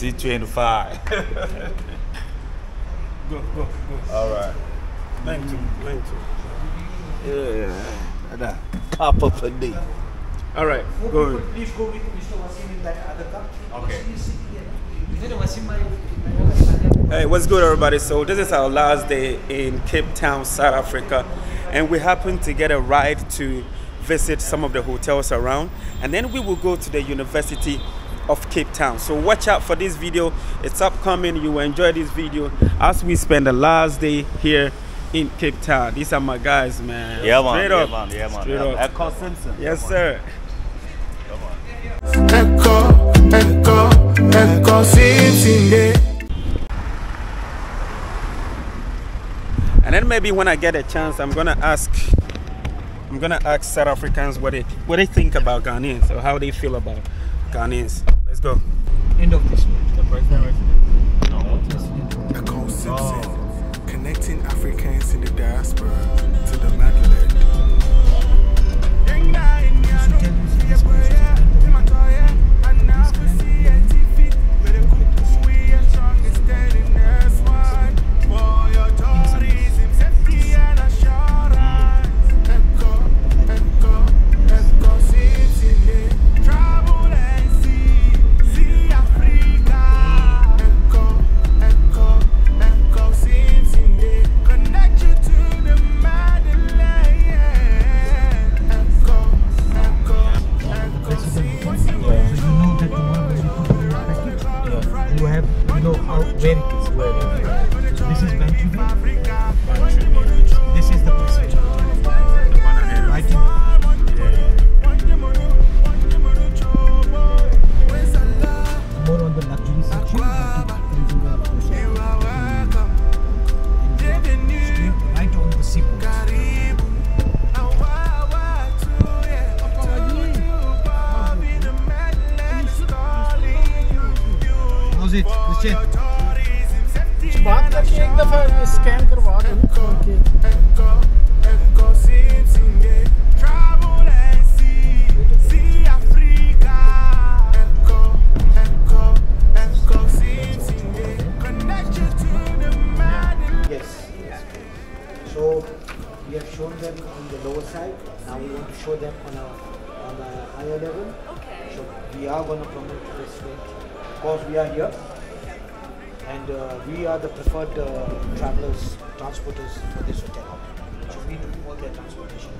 C25. Go, go, go. All right. Thank you, thank you. Yeah. That top of a day. All right, go. ahead. Please go with Mr. Wasim in that other car. Okay. Hey, what's good, everybody? So this is our last day in Cape Town, South Africa, and we happen to get a ride to visit some of the hotels around, and then we will go to the University of Cape Town. So watch out for this video. It's upcoming. You will enjoy this video as we spend the last day here in Cape Town. These are my guys, man. Yeah, man. Straight yeah, up. man. Yeah, man. Straight yeah. up. Ekow Simpson. Yes, sir. Echo, echo, echo, Simpson, yeah. And then maybe when I get a chance, I'm gonna ask, I'm gonna ask South Africans what they what they think about Ghanaians or how they feel about Ghanaians. Let's go. End of this one. The president right Ekow Simpson, oh. connecting Africans in the diaspora to the motherland. Show them on a on a higher level. Okay. So we are going to promote the restaurant because we are here, and uh, we are the preferred uh, travelers, transporters for this hotel. So we do all their transportation.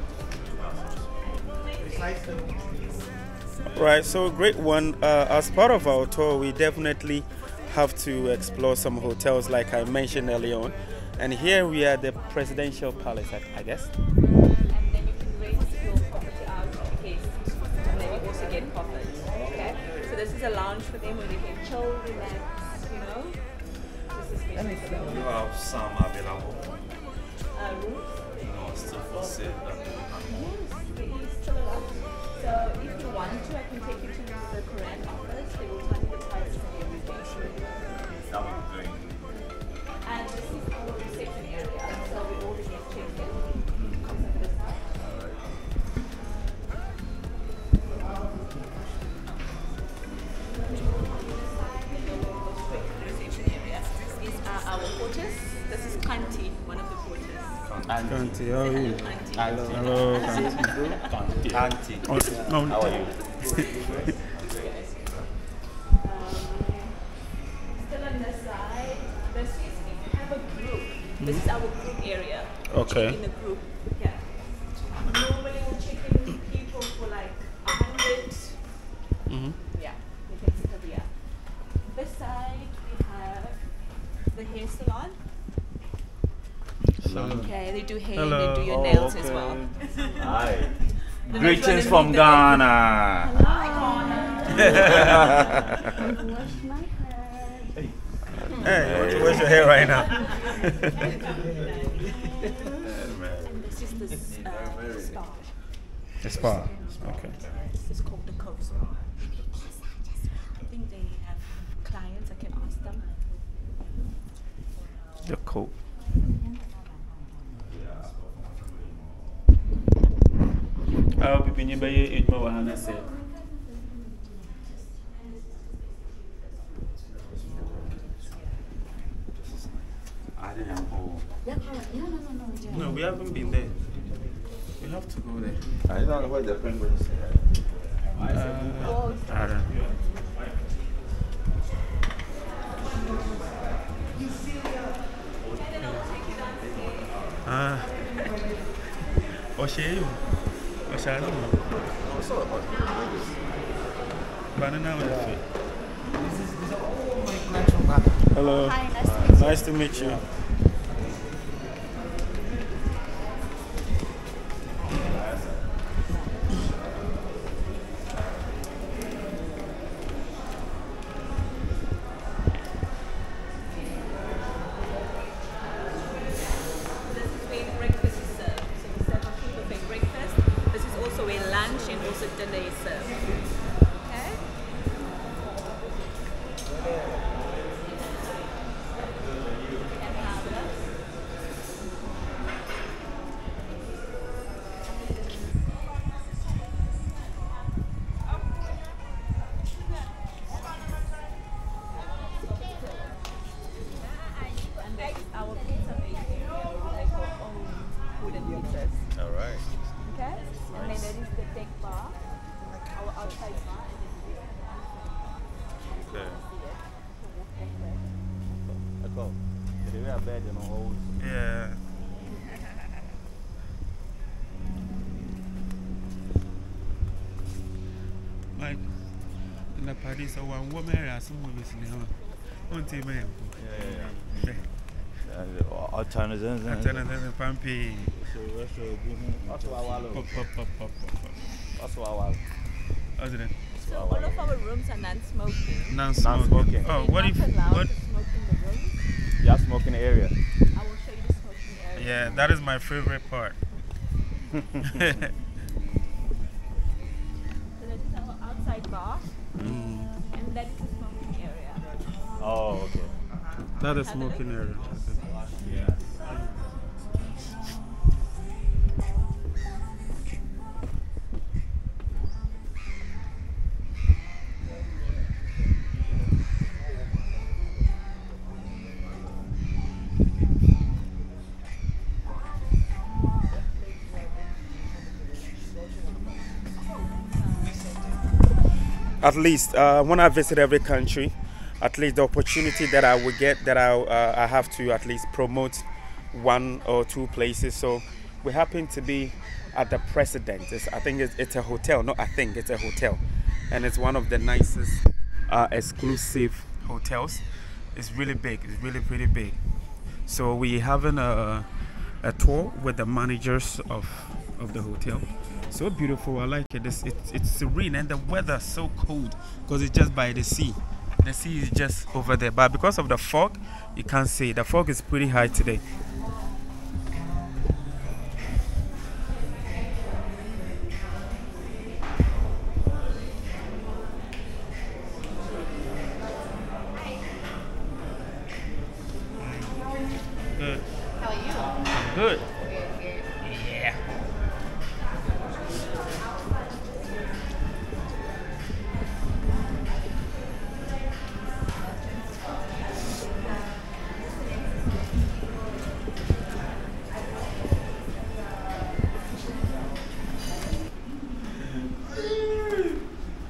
Right. So great one. Uh, as part of our tour, we definitely have to explore some hotels, like I mentioned earlier on. And here we are at the Presidential Palace, I, I guess. Lounge for them where they can chill, relax, you know. This is basically for them. You have some our. This is Kanti, one of the porters. Kanti, how are you? Kanti. Hello, Kanti. Auntie. Oh, no, How are you? Um, still on this side, this is have a group. This is our group area. Okay. In a group. Yeah. Normally we'll check in people for like a hundred. Mhm. Yeah, you can sit over here. This side we have the hair salon. Okay, they do hair Hello. and they do your Oh, nails as okay. well. Hi. Greetings from Ghana. Hi, Ghana. Hey, you want wash your hair right now? And this is the uh, spa. The spa. Okay. This is called the coast. I think they have clients. I can ask them. The coat. awa pipinyi bɛyɛ edwuma wɔ ha na sɛ No, we haven't been there. We have to go there. I don't know where the penguins are. Uh, I don't know. Ah, o cheio. Osheu. Oshadu. Banana on the feet. Hello. Hi, nice to meet you. Nice to meet you. Bed and all. Yeah. Like, in the party, so one woman has some movies in the One team, man. Yeah, yeah, yeah. Alternative. Alternative Pampi. So, what's our wallow? Pop, pop, pop, pop, pop, pop. What's our wallow? How's it? So all of our rooms are non-smoking. Non-smoking. Non-smoking. Oh, what if, what? to smoke in the rooms. You have smoking area. I will show you the smoking area. Yeah, that is my favorite part. So that is our outside bar. Mm. Um, and that is the smoking area. Oh, okay. That is smoking area. At least uh, when I visit every country, at least the opportunity that I will get that I, uh, I have to at least promote one or two places. So we happen to be at the President. It's, I think it's, it's a hotel. No, I think it's a hotel, and it's one of the nicest uh, exclusive hotels. It's really big. It's really pretty big. So we having a a tour with the managers of of the hotel. So beautiful. I like it. It's, it's, it's serene and the weather so cold because it's just by the sea. The sea is just over there. But because of the fog, you can't see. The fog is pretty high today.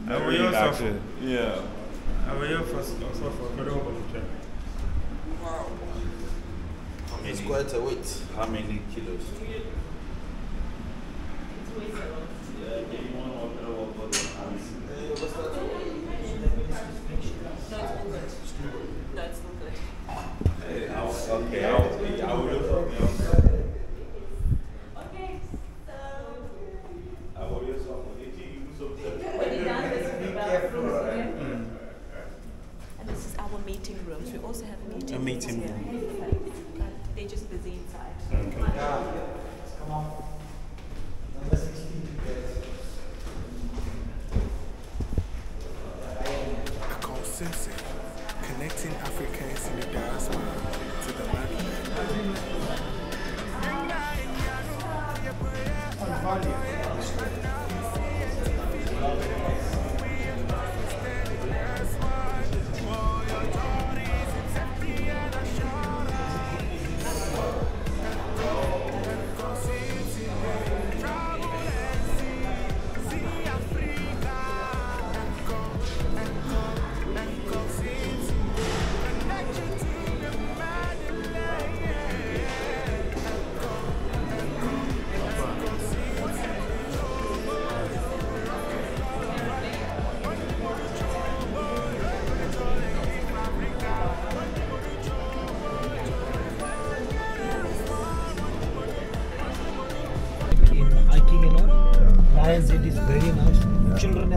How are you, Osofo? Yeah. How are you, Osofo? Good over there. It's quite a weight. How many kilos? No, it's not good. Okay, I will, I will look up your Okay, so I will use some of it. You use some- when you're done, this is the bathrooms again. And this is our meeting rooms. We also have a meeting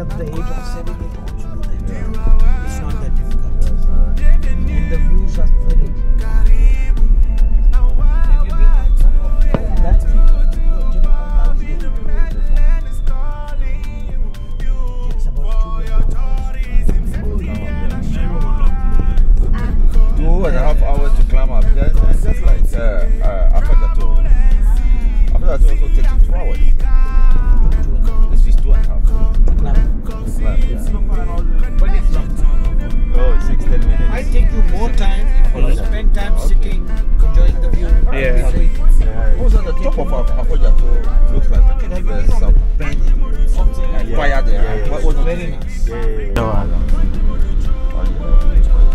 the age of seven, eight also view. Yeah. Also, the top of Afagato looks like there's some something fire there. What was Very nice. Nordics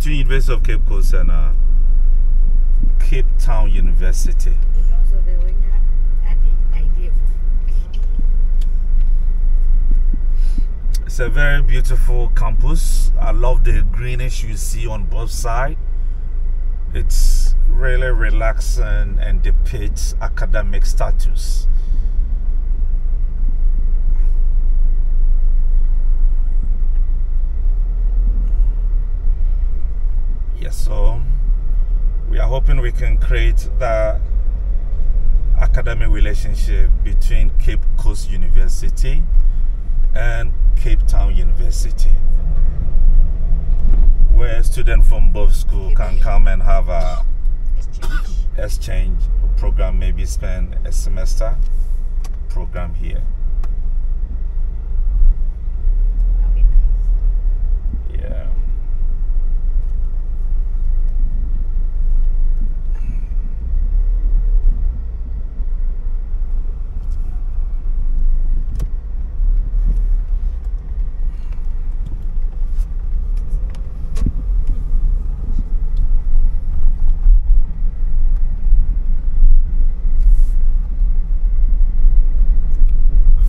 between University of Cape Coast and uh, Cape Town University. It's a very beautiful campus. I love the greenish you see on both sides. It's really relaxing and depicts academic status. So we are hoping we can create that academic relationship between Cape Coast University and Cape Town University, where students from both schools can come and have a exchange program, maybe spend a semester program here. Yeah.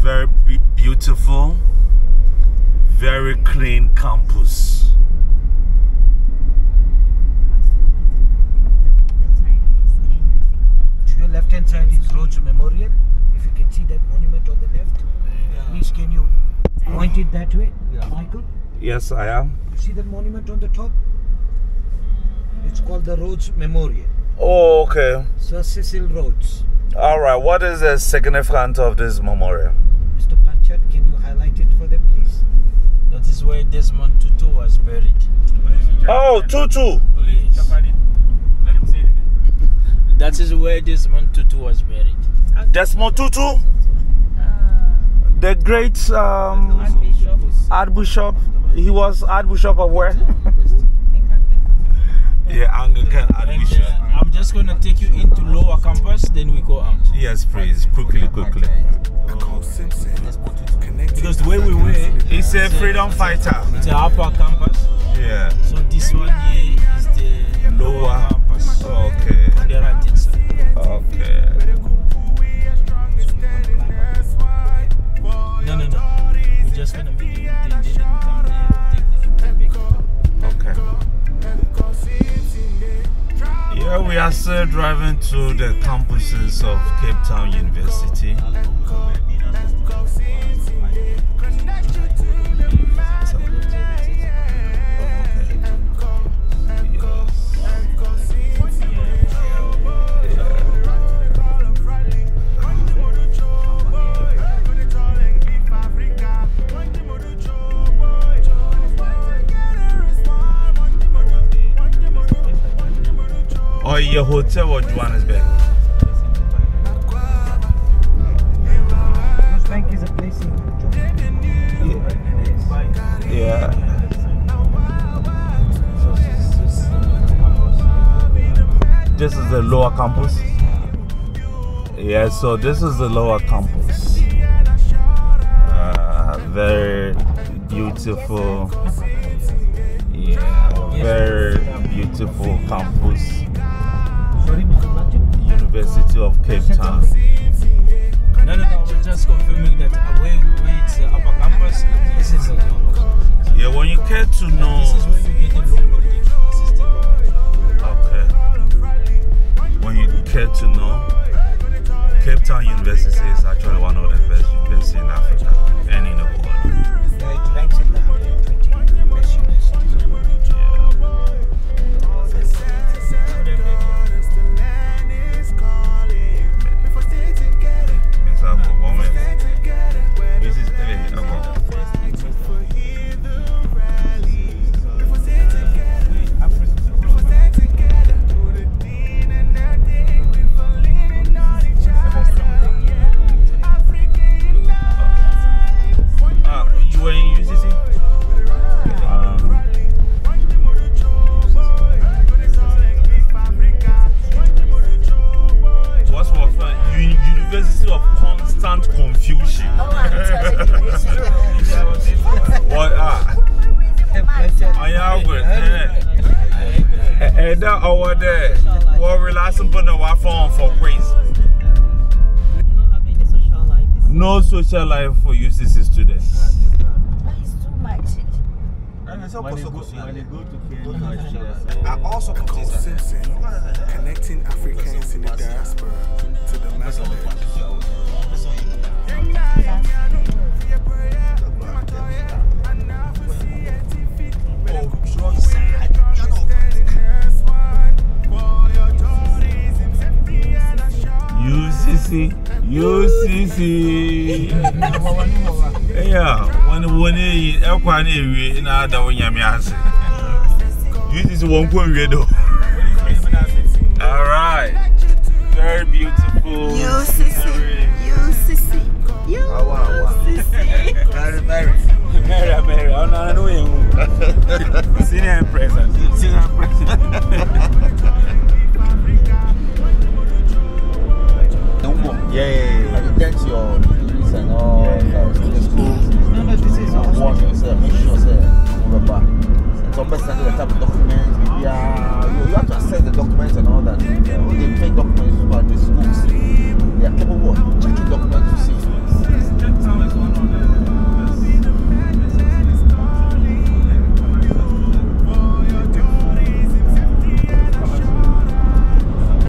Very be- beautiful, very clean campus. To your left hand side is Rhodes Memorial. If you can see that monument on the left, please can you point it that way, Michael? Yes, I am. You see that monument on the top? It's called the Rhodes Memorial. Oh, okay. Sir Cecil Rhodes. All right. What is the significance of this memorial? Mr. Blanchard, can you highlight it for them, please? That is where Desmond Tutu was buried. Oh, Tutu. Please. Let him say it. That is where Desmond Tutu was buried. Desmond Tutu, the great um, Archbishop. He was Archbishop of where? yeah, Anglican Archbishop. uh, I'm just going to take you into lower campus, then we go out. Yes, please. Quickly, quickly. Because the way we were, He's a freedom fighter. it's the upper campus. Yeah. So this one here is the lower campus. Okay. On the right hand. Okay. Just going to make it. Then, then we come there, take the. Okay. Yeah, we are still driving to the campuses of Cape Town University. Your hotel or Johannesburg? Most Bank is a place in Yeah. This is the lower campus. Yeah, so this is the lower campus. Uh, very beautiful. Yeah, very beautiful campus. Sorry, Mr. Matthew. University of Cape Town. No, no, no. We're just confirming that uh, where it's the upper campus, this is lower Yeah, when you care to know. This is where you get the. This is the. Okay. When you care to know, Cape Town University is actually one of the best universities in Africa social life for UCC students. Also Nicole Simpson, connecting Africans in the diaspora to the motherland. UCC, UCC. Yeah, when when he ekwa na ewie na ada onyame ase. UCC won ko ewie do. All right. Very beautiful. UCC. UCC. UCC. Very, very. Mary, Mary, I don't know you. Senior president. Senior